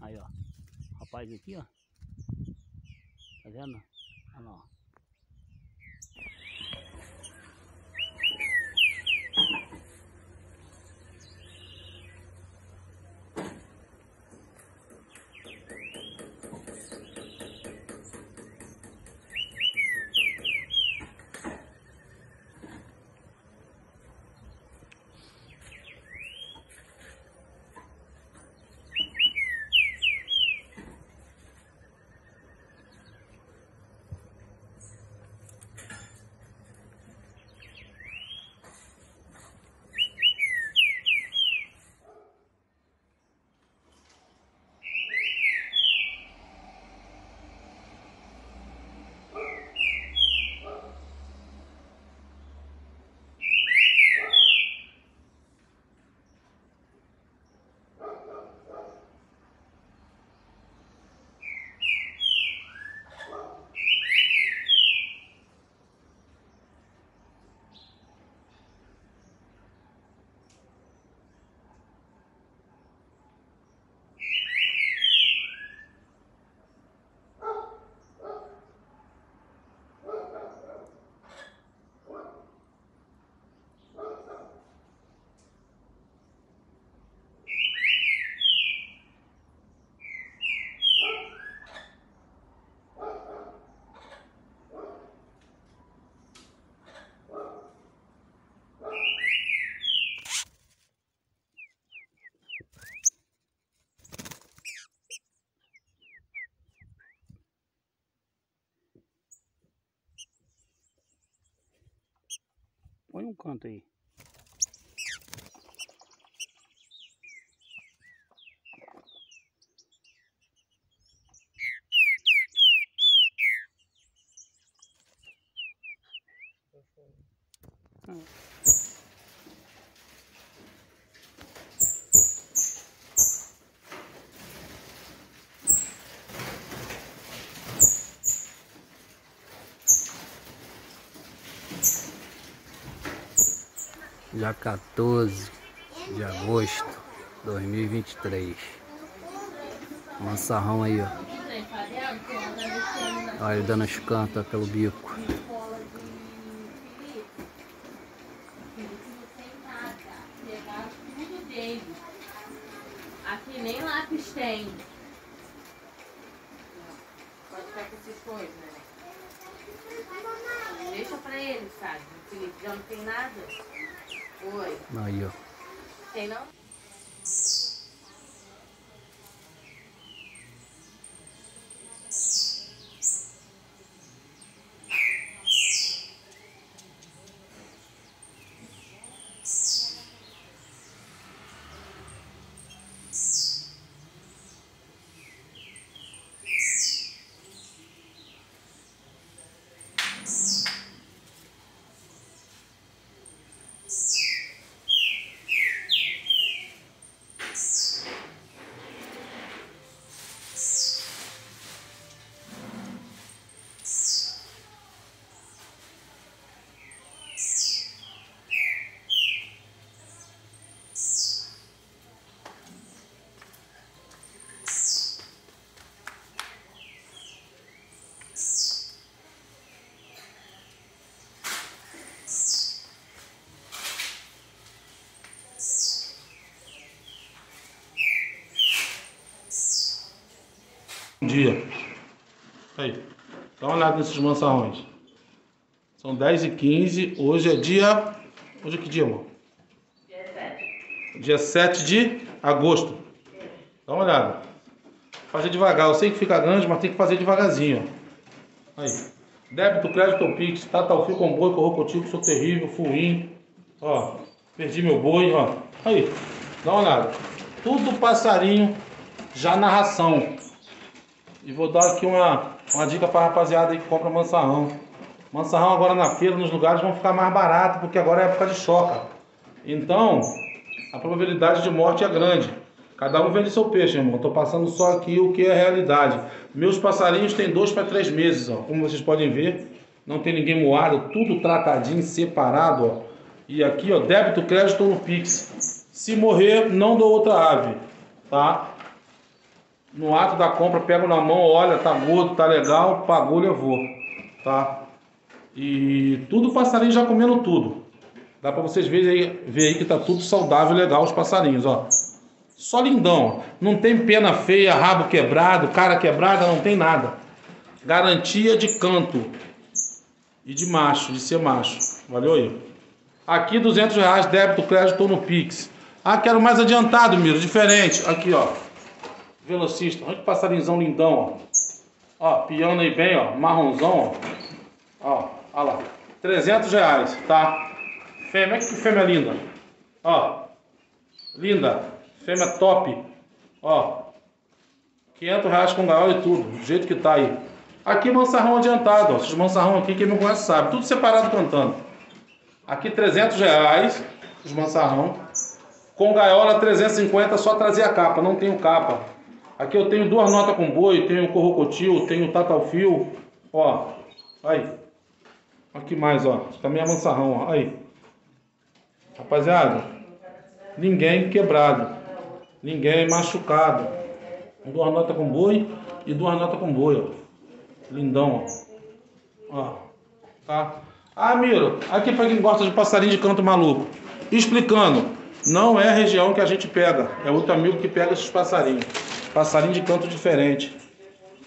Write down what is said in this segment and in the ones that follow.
Aí, ó. Rapaz aqui, ó. Tá vendo? Olha lá, ó. Põe um canto aí. Dia 14 de agosto de 2023. Mansarrão aí, ó. Olha ele dando as cantas pelo bico. Levaram tudo dele. Aqui nem lápis tem. Pode ficar com essas coisas, né? Deixa pra ele, sabe? Felipe, já não tem nada. Oi. Aí, ó. Tem não? Dia. Aí, dá uma olhada nesses mansarrões. São 10 e 15 hoje é dia... Hoje é que dia, amor? Dia 7. Dia 7 de agosto. Dá uma olhada. Fazer devagar. Eu sei que fica grande, mas tem que fazer devagarzinho. Aí. Débito, crédito Pix. Tatal fio com boi, corro contigo, sou terrível, fuim. Ó, perdi meu boi, ó. Aí, dá uma olhada. Tudo passarinho, já na ração. E vou dar aqui uma, uma dica para rapaziada aí que compra mansarrão. Mansarrão agora na feira, nos lugares vão ficar mais barato, porque agora é época de choca. Então, a probabilidade de morte é grande. Cada um vende seu peixe, irmão. Estou passando só aqui o que é realidade. Meus passarinhos têm dois para três meses, ó. Como vocês podem ver, não tem ninguém moado, tudo tratadinho, separado, ó. E aqui, ó, débito, crédito no Pix. Se morrer, não dou outra ave, tá? No ato da compra, pego na mão, olha, tá gordo, tá legal, pagou, levou. Tá? E tudo passarinho já comendo tudo. Dá pra vocês verem aí, ver aí que tá tudo saudável legal os passarinhos, ó. Só lindão. Não tem pena feia, rabo quebrado, cara quebrada, não tem nada. Garantia de canto. E de macho, de ser macho. Valeu aí. Aqui 200 reais, débito, crédito no Pix. Ah, quero mais adiantado, Miro, diferente. Aqui, ó. Velocista. Olha que passarinzão lindão, ó. Ó, piano aí bem, ó. Marronzão, ó. Ó, olha lá. 300 reais, tá? Fêmea, que fêmea linda. Ó. Linda. Fêmea top. Ó. 500 reais com gaiola e tudo. Do jeito que tá aí. Aqui mansarrão adiantado, ó. Esses mansarrão aqui, quem me conhece sabe. Tudo separado cantando. Aqui 300 reais. Os mansarrão. Com gaiola 350, só trazer a capa, não tenho capa. Aqui eu tenho duas notas com boi, tenho corrocotil, tenho tatalfio, ó. Aí. Aqui mais, ó. Também é mansarrão, ó. Aí. Rapaziada, ninguém quebrado. Ninguém machucado. Duas notas com boi e duas notas com boi, ó. Lindão, ó. Ó. Tá? Ah, Miro, aqui pra quem gosta de passarinho de canto maluco. Explicando. Não é a região que a gente pega, é outro amigo que pega esses passarinhos. Passarinho de canto diferente.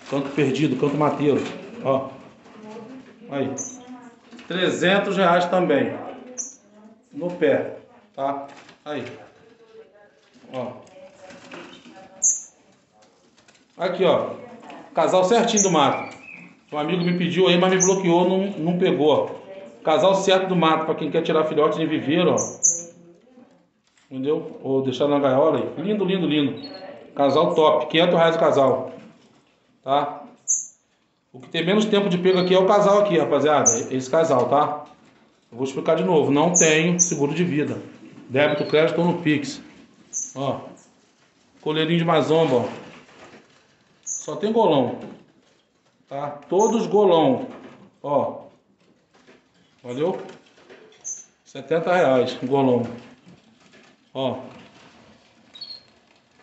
Canto perdido, canto mateiro. Ó. Aí. 300 reais também. No pé. Tá? Aí. Ó. Aqui, ó. Casal certinho do mato. Um amigo me pediu aí, mas me bloqueou, não, não pegou. Casal certo do mato, para quem quer tirar filhote de viveiro, ó. Entendeu? Ou deixar na gaiola aí. Lindo, lindo, lindo. Casal top. 500 reais o casal. Tá? O que tem menos tempo de pego aqui é o casal aqui, rapaziada. Esse casal, tá? Eu vou explicar de novo. Não tenho seguro de vida. Débito, crédito ou no Pix. Ó. Coleirinho de mazomba, ó. Só tem golão. Tá? Todos golão. Ó. Valeu? 70 reais, golão. Ó.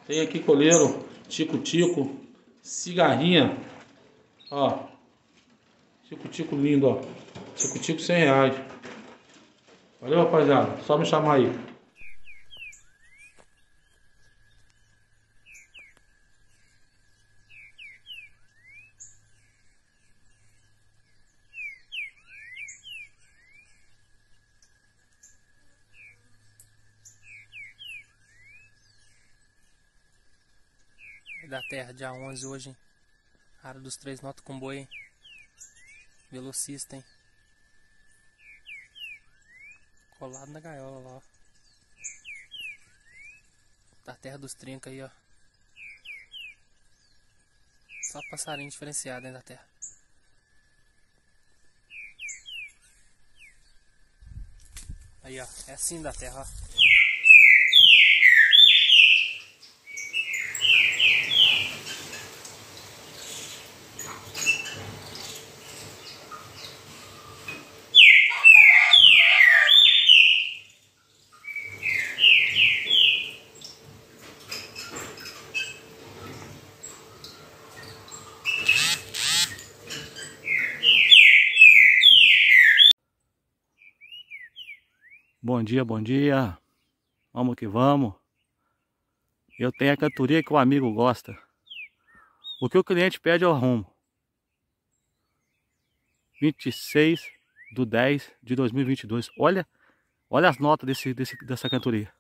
Tem aqui coleiro, tico-tico, cigarrinha. Ó. Tico-tico lindo, ó. Tico-tico 100 reais. Valeu, rapaziada. Só me chamar aí. Da terra, dia 11 hoje, Área dos três notas com boi, velocista, hein? Colado na gaiola lá, ó. Da terra dos trincas aí, ó. Só passarinho diferenciado dentro da terra. Aí, ó. É assim da terra, ó. Bom dia, bom dia. Vamos que vamos. Eu tenho a cantoria que o amigo gosta. O que o cliente pede eu arrumo. 26 do 10 de 2022. Olha, olha as notas desse, desse, dessa cantoria.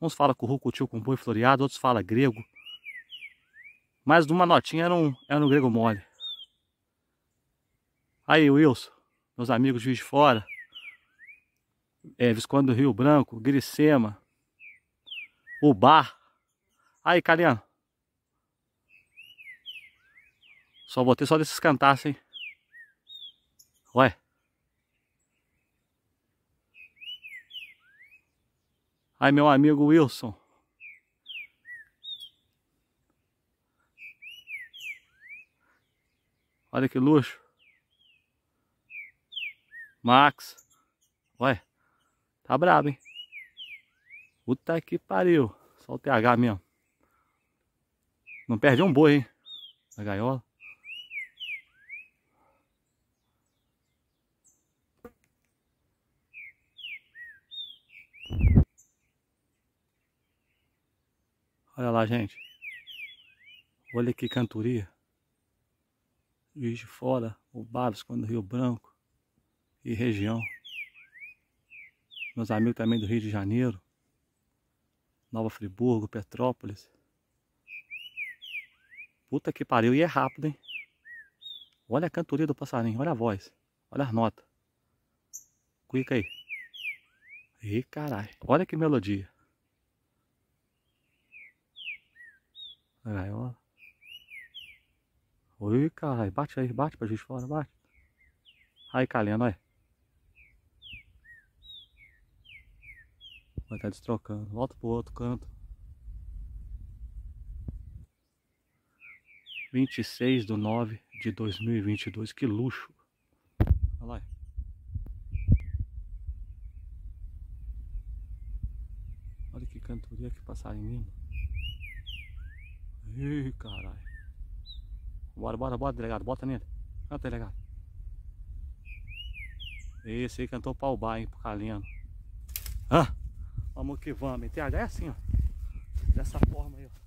Uns falam currucutil com boi floreado, outros falam grego. Mas de uma notinha era um, era um grego mole. Aí, Wilson, meus amigos de fora é, Visconde do Rio Branco, Gricema, o Bar. Aí, Cariano. Só botei só desses cantaços, hein? Ué. Aí, meu amigo Wilson. Olha que luxo. Max. Ué. Tá brabo, hein? Puta que pariu. Só o TH mesmo. Não perde um boi, hein? Na gaiola. Olha lá, gente. Olha que cantoria. Juiz de Fora, o Barros, quando Rio Branco e região. Meus amigos também do Rio de Janeiro. Nova Friburgo, Petrópolis. Puta que pariu, e é rápido, hein? Olha a cantoria do passarinho, olha a voz, olha as notas. Cuica aí. Ih, caralho, olha que melodia. A gaiola. Oi, caralho, bate aí, bate pra gente fora, bate. Aí, calendo, olha. Vai estar destrocando. Volta pro outro canto. 26 de 9 de 2022. Que luxo. Olha lá. Olha que cantoria, que passarinho Ih, caralho. Bora, bora, bora, delegado. Bota nele. Canta, delegado. Esse aí cantou pau bar, hein, pro Calino. Ah, vamos que vamos. TH é assim, ó. Dessa forma aí, ó.